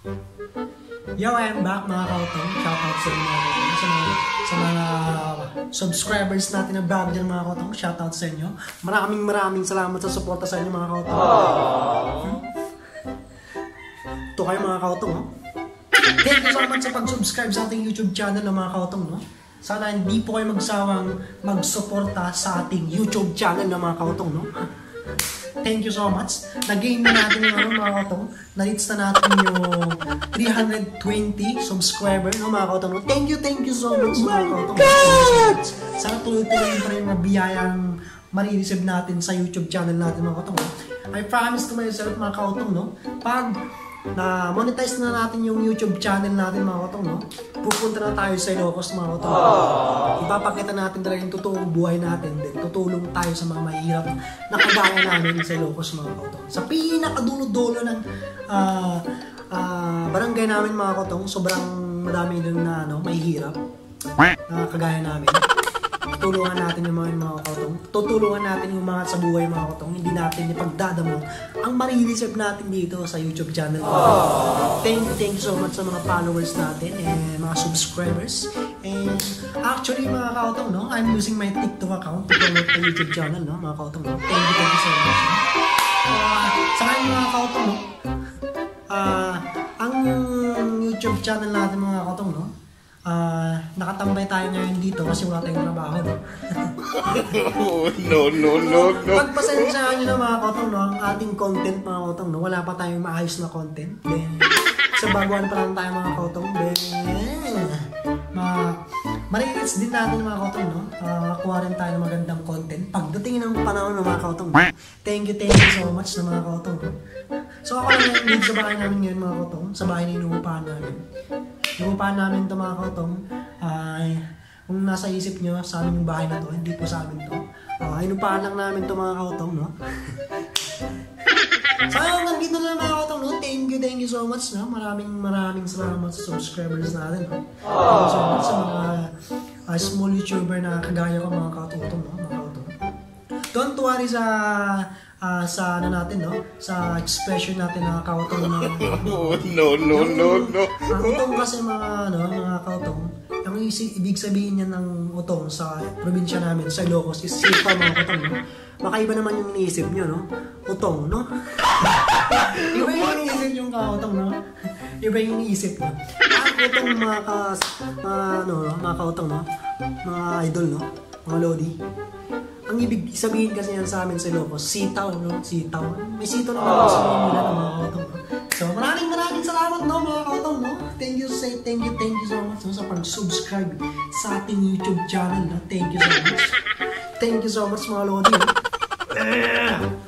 Yo, I am back mga kautong. Shoutout sa inyo mga. Sa mga, sa mga subscribers natin na bago dyan mga kautong. Shoutout sa inyo. Maraming maraming salamat sa suporta sa inyo mga kautong. Hmm? Ito kayo mga kautong. No? Thank you so much sa pag-subscribe sa ating YouTube channel ng mga kautong. No? Sana hindi po kayo magsawang magsuporta sa ating YouTube channel ng mga kautong. No? Thank you so much. Nag-gain na natin yung ano mga kautong. Na-reach na natin yung 320 subscriber no mga kautong. No? Thank you, thank you so much mga kautong. Sana tuloy-tuloy pa rin biyayang marireceive natin sa YouTube channel natin mga kautong. No? I promise to myself mga kautong, no? Pag na monetize na natin yung YouTube channel natin mga katong, no? Pupunta na tayo sa Ilocos mga katong. Ipapakita natin talaga yung totoong buhay natin. Then tutulong tayo sa mga mahirap na kagaya namin sa Ilocos mga katong. Sa pinakadulo-dulo ng ah ah, barangay namin mga katong, sobrang madami din na ano, mahihirap na kagaya namin. Tutulungan natin yung mga, mga kautong. Tutulungan natin yung mga sa buhay mga kautong. Hindi natin ipagdadamot ang marireceive natin dito sa YouTube channel. Thank you, thank you so much sa mga followers natin and mga subscribers. And actually mga kautong, no, I'm using my TikTok account to promote the YouTube channel, no, mga kautong. No? Thank you, thank you so much. No? Uh, sa kanya mga kautong, no, ah, ang YouTube channel natin mga kautong, no, Ah, nakatambay tayo ngayon dito kasi wala tayong trabaho. No? no, no, no, no. Pagpasensyahan nyo na mga kotong, no, ang ating content mga kotong, no, wala pa tayong maayos na content. Then, sa baguhan pa lang tayo mga kotong. Then, ma marireach din natin mga kotong, no? Uh, makuha rin tayo ng magandang content. Pagdating ng panahon ng mga kotong, thank you, thank you so much sa mga kotong. No? So ako lang yung sa bahay namin ngayon mga kotong, sa bahay na inuupahan namin. Inuupahan namin ito mga kotong, ay kung nasa isip nyo, sa amin yung bahay na to, hindi po sa amin to. Uh, inupahan lang namin to mga kautong, no? so, ayun, nandito na mga kautong, no? Thank you, thank you so much, no? Maraming maraming salamat sa subscribers natin, no? Thank so much sa mga uh, small YouTuber na kagaya ko, mga kautong, no? Mga kautong. Don't worry sa ah, sa ano natin, no? Sa expression natin na kautong na Oh, no, no, no, no. ang utong kasi mga ano, mga kautong, ang ibig sabihin niya ng utong sa probinsya namin, sa Ilocos, is sipa mga kautong, no? Makaiba naman yung iniisip niyo, no? Utong, no? Iba yung iniisip yung kautong, no? Iba yung iniisip niyo. Ang utong mga ka, mga, ano, no? mga kautong, no? Mga idol, no? Mga lodi. Ang ibig sabihin kasi yan sa amin sa Ilocos, sitaw, no? Sitaw. May sitaw na naman sa nila ng mga kautong, no? So, maraming maraming salamat, no, mga kautong, no? Thank you, say thank you, thank you so much no, sa pag-subscribe sa ating YouTube channel, no? Thank you so much. Thank you so much, mga lodi. no?